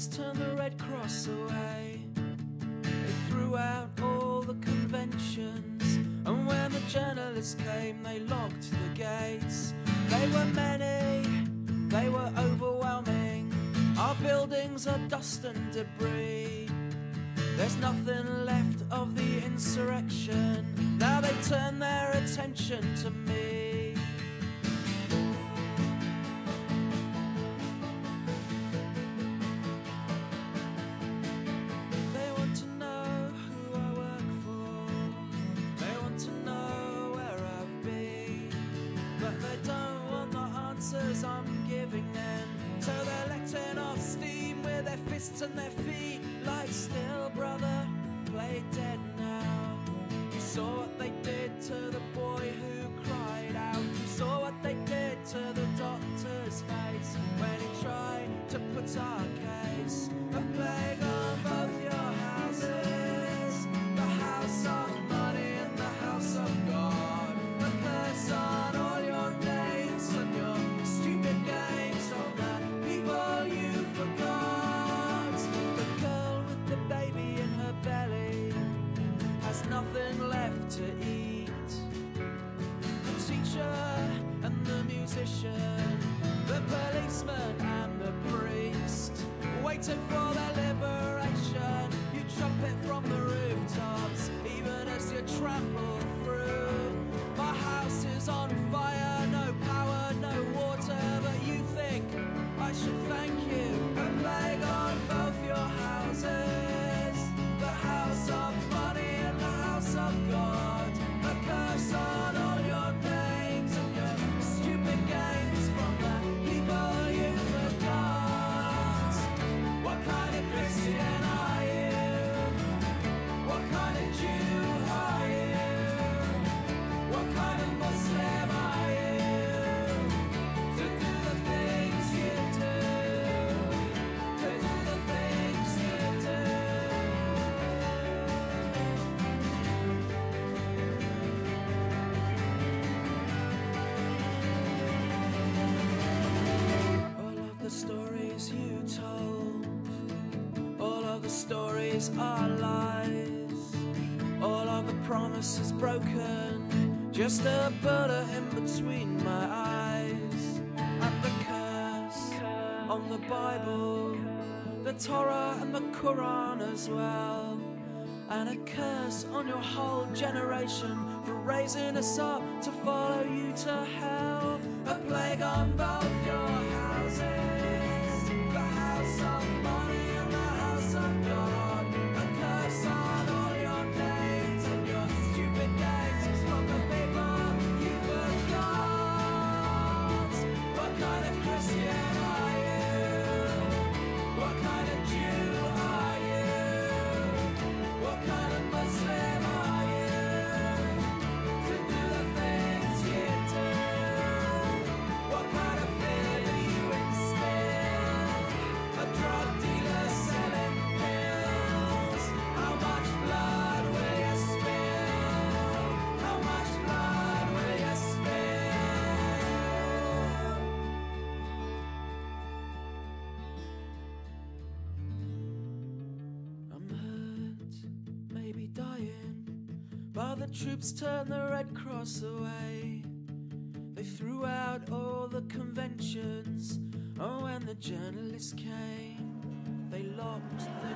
troops turned the Red Cross away. They threw out all the conventions, and when the journalists came, they locked the gates. They were many, they were overwhelming. Our buildings are dust and debris. There's nothing left of the insurrection. Now they turn their attention to me. Answers I'm giving them. So they're letting off steam with their fists and their feet. Like still, brother, play dead now. You saw what they to eat. The teacher and the musician, the policeman and the priest, waiting for their liberation. You trumpet from the rooftops, even as you trample stories are lies, all of the promises broken, just a bullet in between my eyes, and the curse on the Bible, the Torah and the Quran as well. And a curse on your whole generation for raising us up to follow you to hell. A plague on both your But the troops turned the Red Cross away. They threw out all the conventions. Oh, when the journalists came, they locked the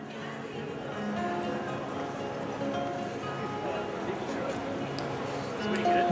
gate.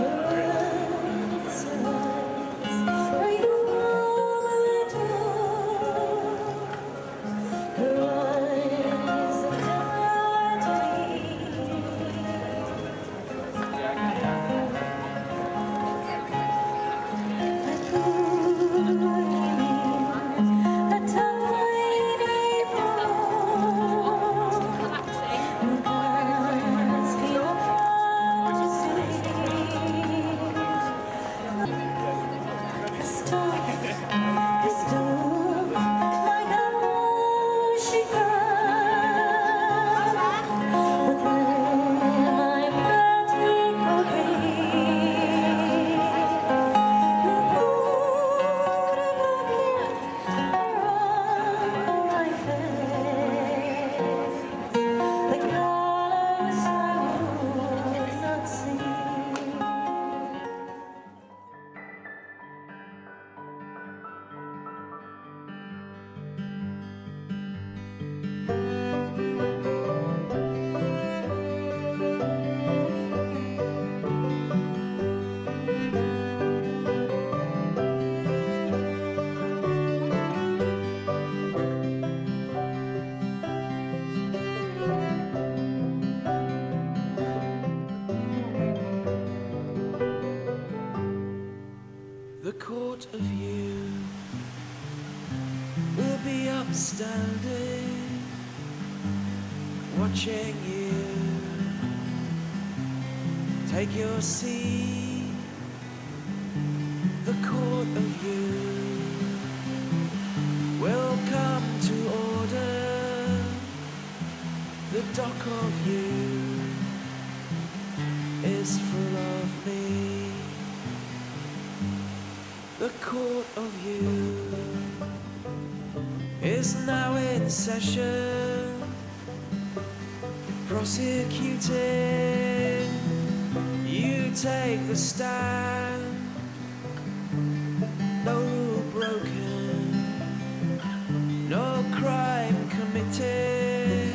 Watching you take your seat. The court of you will come to order. The dock of you is full of me. The court of you is now in session, prosecuting. You take the stand, no rule broken, no crime committed,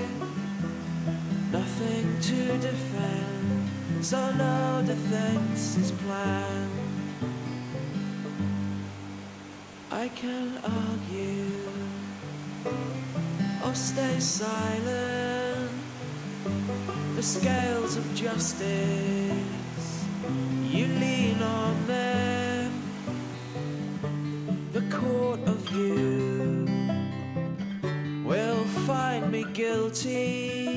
nothing to defend, so no defense is planned. I can argue or stay silent. The scales of justice, you lean on them. The court of you will find me guilty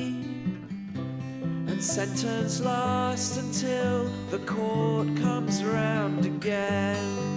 and sentence last until the court comes round again.